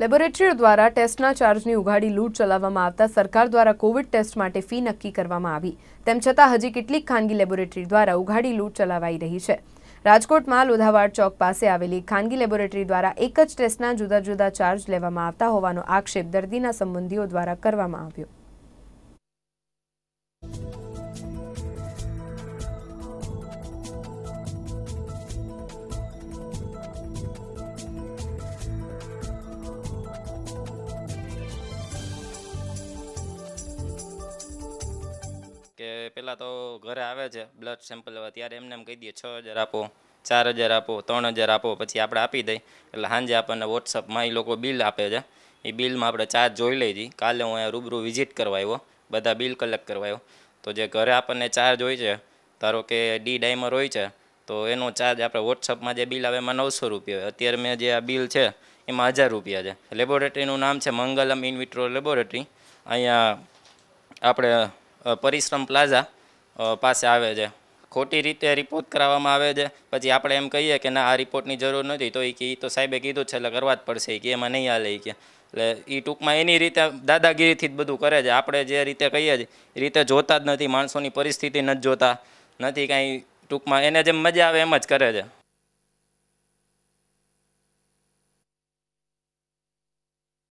લેબોરેટરીઓ દ્વારા ટેસ્ટના ચાર્જની ઉઘાડી લૂંટ ચલાવવામાં આવતા સરકાર દ્વારા કોવિડ ટેસ્ટ માટે ફી નક્કી કરવામાં આવી. તેમ છતાં હજી કેટલીક ખાનગી લેબોરેટરી દ્વારા ઉઘાડી લૂંટ ચલાવાઈ રહી છે. રાજકોટમાં લોધાવાડ ચોક પાસે આવેલી ખાનગી લેબોરેટરી દ્વારા એક જ ટેસ્ટના જુદા જુદા ચાર્જ લેવામાં આવતા હોવાનો આક્ષેપ દર્દીના સંબંધીઓ દ્વારા કરવામાં આવ્યો. પહેલાં તો ઘરે આવે છે બ્લડ સેમ્પલ લેવા ત્યારે એમને એમ કહી દઈએ, છ હજાર આપો, ચાર હજાર આપો, ત્રણ હજાર આપો, પછી આપણે આપી દઈએ. એટલે સાંજે આપણને વોટ્સઅપમાં એ લોકો બિલ આપે છે. એ બિલમાં આપણે ચાર્જ જોઈ લઈ છીએ. કાલે હું અહીંયા રૂબરૂ વિઝિટ કરવા આવ્યો, બધા બિલ કલેક્ટ કરવા આવ્યો. તો જે ઘરે આપણને ચાર્જ હોય છે, ધારો કે ડી ડાયમર હોય છે, તો એનો ચાર્જ આપણે વોટ્સઅપમાં જે બિલ આવે એમાં નવસો રૂપિયા હોય. અત્યારે મેં જે આ બિલ છે, એમાં હજાર રૂપિયા છે. લેબોરેટરીનું નામ છે, મંગલમ ઇન્વિટ્રો લેબોરેટરી અહીંયા આપણે પરિશ્રમ પ્લાઝા પાસે આવે છે. ખોટી રીતે રિપોર્ટ કરાવવામાં આવે છે. પછી આપણે એમ કહીએ કે ના, આ રિપોર્ટની જરૂર નથી, તો એ કે તો સાહેબે કીધું છે, એટલે કરવા જ પડશે કે, એમાં નહીં હાલે કે. એટલે એ ટૂંકમાં એની રીતે દાદાગીરીથી જ બધું કરે છે. આપણે જે રીતે કહીએ છીએ એ રીતે જોતા જ નથી, માણસોની પરિસ્થિતિ નથી જોતા. નથી કાંઈ ટૂંકમાં, એને જેમ મજા આવે એમ જ કરે છે.